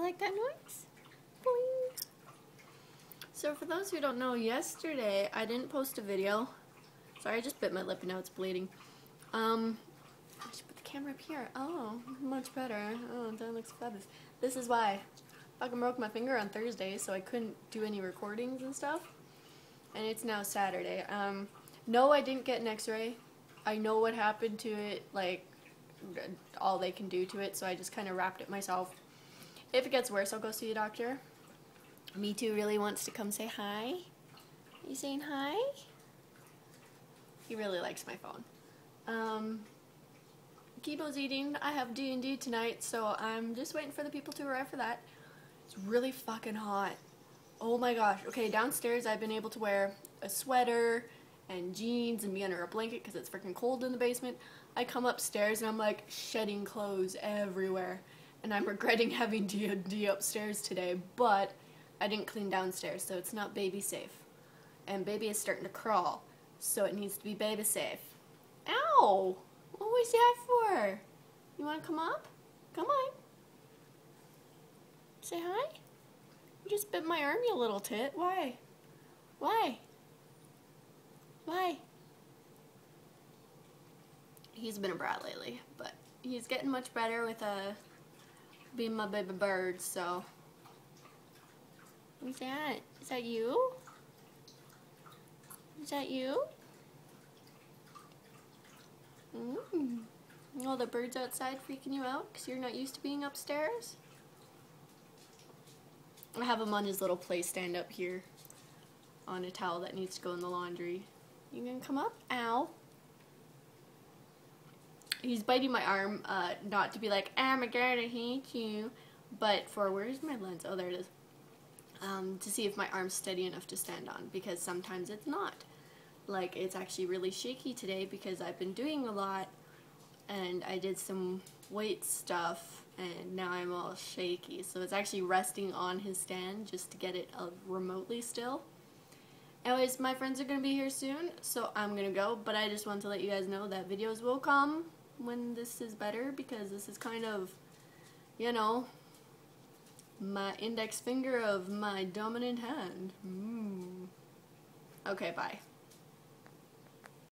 You like that noise? Boing. So for those who don't know, yesterday I didn't post a video. Sorry, I just bit my lip and now it's bleeding. Um, I should put the camera up here. Oh, much better. Oh, that looks fabulous. This is why. I fucking broke my finger on Thursday, so I couldn't do any recordings and stuff. And it's now Saturday. Um, no, I didn't get an x-ray. I know what happened to it, like, all they can do to it, so I just kind of wrapped it myself. If it gets worse, I'll go see a doctor. Me Too really wants to come say hi. Are you saying hi? He really likes my phone. Um, Kibo's eating. I have D&D tonight, so I'm just waiting for the people to arrive for that. It's really fucking hot. Oh my gosh. Okay, downstairs I've been able to wear a sweater and jeans and be under a blanket because it's freaking cold in the basement. I come upstairs and I'm like shedding clothes everywhere. And I'm regretting having D&D upstairs today, but I didn't clean downstairs, so it's not baby safe. And baby is starting to crawl, so it needs to be baby safe. Ow! What was that for? You want to come up? Come on. Say hi. You just bit my arm, you little tit. Why? Why? Why? He's been a brat lately, but he's getting much better with uh, being my baby bird, so. What's that? Is that you? Is that you? Mm. All the birds outside freaking you out because you're not used to being upstairs? I have him on his little play stand up here on a towel that needs to go in the laundry. You gonna come up? Ow. He's biting my arm, uh, not to be like, oh my god, I hate you, but for, where's my lens? Oh, there it is. Um, to see if my arm's steady enough to stand on, because sometimes it's not. Like, it's actually really shaky today because I've been doing a lot, and I did some weight stuff, and now I'm all shaky. So it's actually resting on his stand just to get it uh, remotely still. Anyways, my friends are going to be here soon, so I'm going to go. But I just want to let you guys know that videos will come when this is better because this is kind of, you know, my index finger of my dominant hand. Mm. Okay, bye.